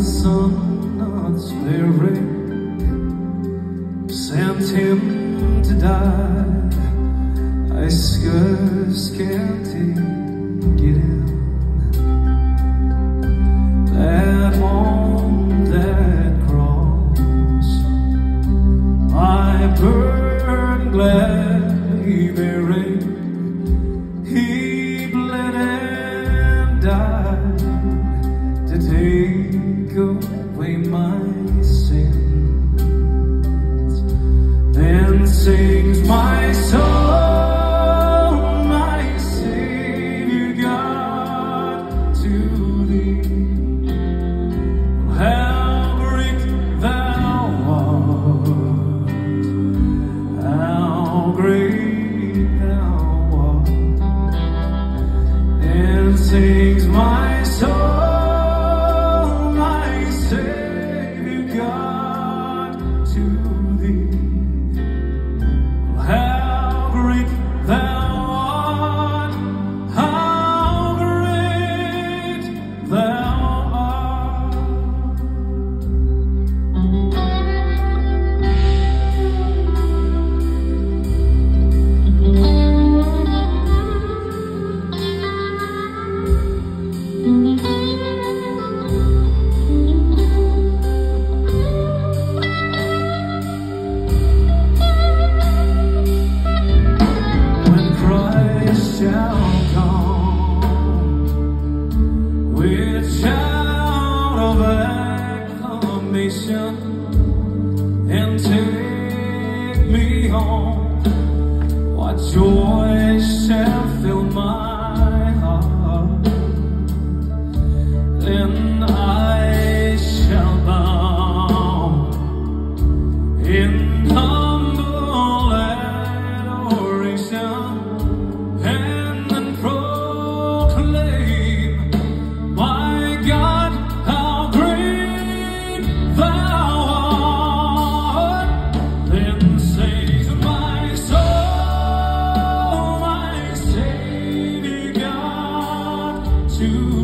son not sparing sent him to die, I scarce can take it in. That on that cross my burden gladly bearing he bled and died to take away my sins then sings my soul my Savior God to thee thou acclamation and take me home. What joy to